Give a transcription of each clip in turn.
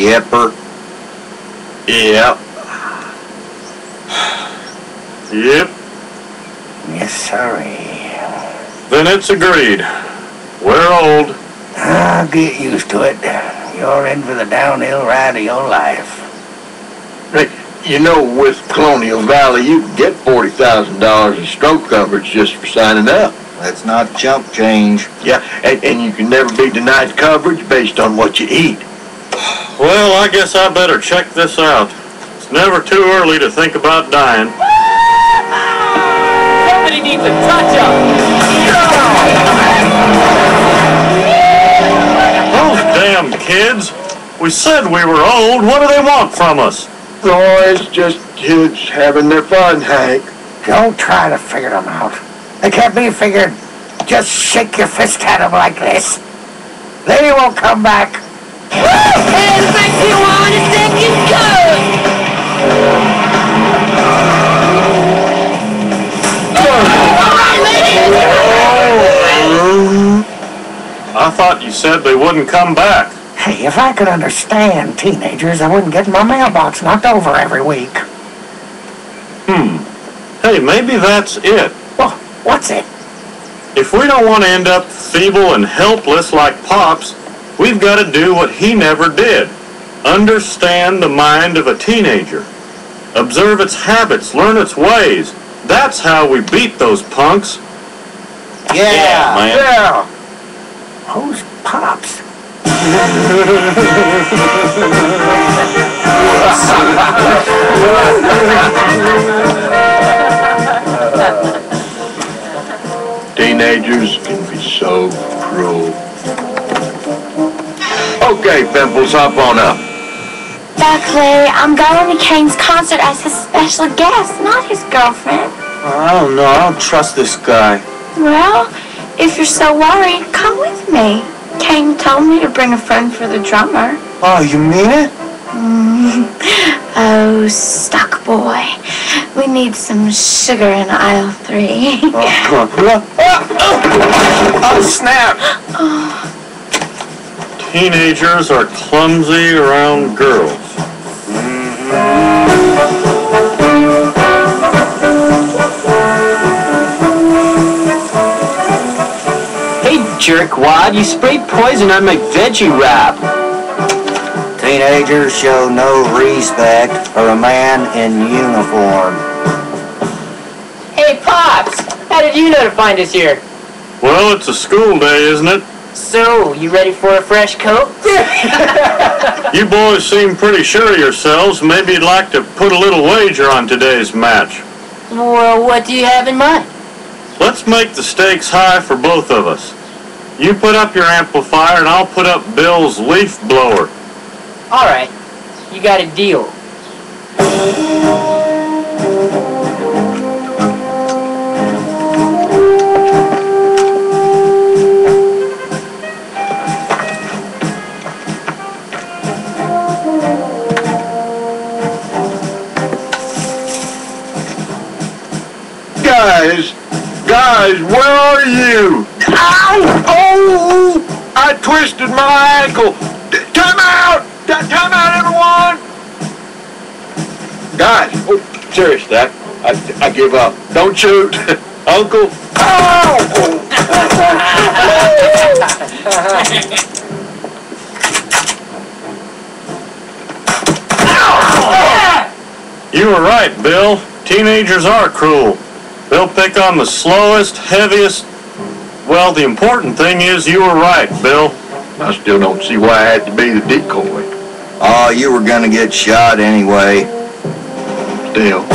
Yipper? Yep. Yep. Yes, sorry. Then it's agreed. We're old. I'll get used to it. You're in for the downhill ride of your life. Hey, you know, with Colonial Valley, you can get $40,000 in stroke coverage just for signing up. That's not chump change. Yeah, and, and you can never be denied coverage based on what you eat. Well, I guess I better check this out. It's never too early to think about dying. Somebody needs a touch-up. Those damn kids! We said we were old. What do they want from us? Oh, it's just kids having their fun, Hank. Don't try to figure them out. They can't be figured. Just shake your fist at them like this. They won't come back. And back to one second go. All right, ladies. I thought you said they wouldn't come back. Hey, if I could understand teenagers, I wouldn't get my mailbox knocked over every week. Hmm. Hey, maybe that's it. Well, what's it? If we don't want to end up feeble and helpless like Pops, we've got to do what he never did. Understand the mind of a teenager. Observe its habits, learn its ways. That's how we beat those punks. Yeah. man. Yeah. Who's Pops? Teenagers can be so cruel. Okay, Pimples, hop on up. Buckley, I'm going to Cane's concert as his special guest, not his girlfriend. I don't know. I don't trust this guy. Well, if you're so worried, come with me. Cane told me to bring a friend for the drummer. Oh, you mean it? Oh, stuck boy. We need some sugar in aisle three. Oh, oh, oh, oh snap! Teenagers are clumsy around girls. Hey, jerkwad, you sprayed poison on my veggie wrap. Teenagers show no respect for a man in uniform. Hey, Pops, how did you know to find us here? Well, it's a school day, isn't it? So, you ready for a fresh coat? You boys seem pretty sure of yourselves. Maybe you'd like to put a little wager on today's match. well, what do you have in mind? Let's make the stakes high for both of us. You put up your amplifier and I'll put up Bill's leaf blower. All right, you got a deal. Guys, guys, where are you? Ow! Oh! I twisted my ankle. Time out! Time out, everyone! Guys, oh, serious, that. I, I give up. Don't shoot. Uncle. Ow! You were right, Bill. Teenagers are cruel. They'll pick on the slowest, heaviest. Well, the important thing is you were right, Bill. I still don't see why I had to be the decoy. Oh, you were gonna get shot anyway. Still.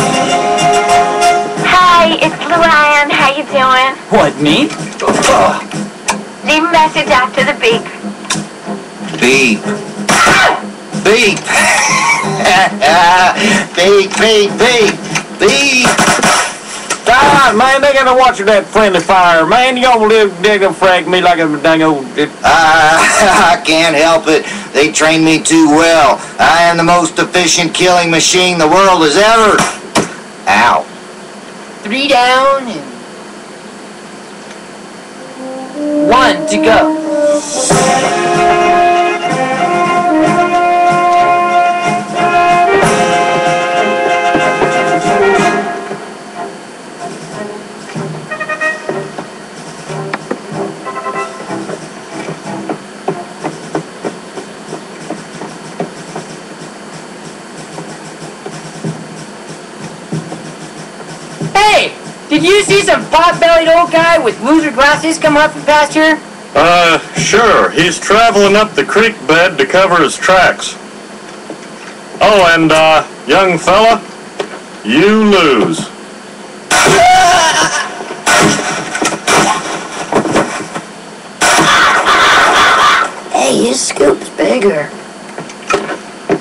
Hi, it's Luanne. How you doing? What, me? Ah. Leave a message after the beep. Beep. Beep. beep, beep, beep, beep. Ah, man, they gotta watch that friendly fire. Man, you gonna live, they gonna frag me like a dang old... It, I, I can't help it. They train me too well. I am the most efficient killing machine the world has ever. Ow. Three down and one to go. Did you see some pot-bellied old guy with loser glasses come up and past here? Uh, sure. He's traveling up the creek bed to cover his tracks. Oh, and, uh, young fella, you lose. Hey, his scoop's bigger.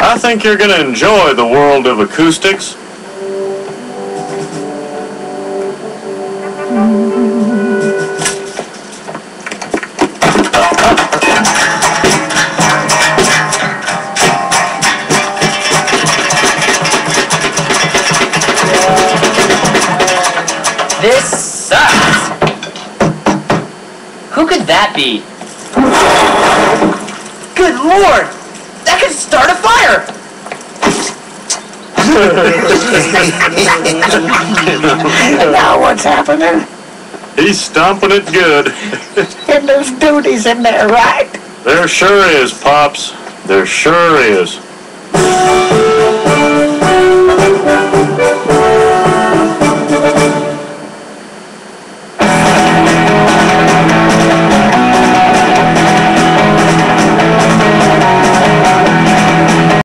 I think you're gonna enjoy the world of acoustics. This sucks. Who could that be? Good lord! That could start a fire! now what's happening? He's stomping it good. And there's duties in there, right? There sure is, Pops. There sure is.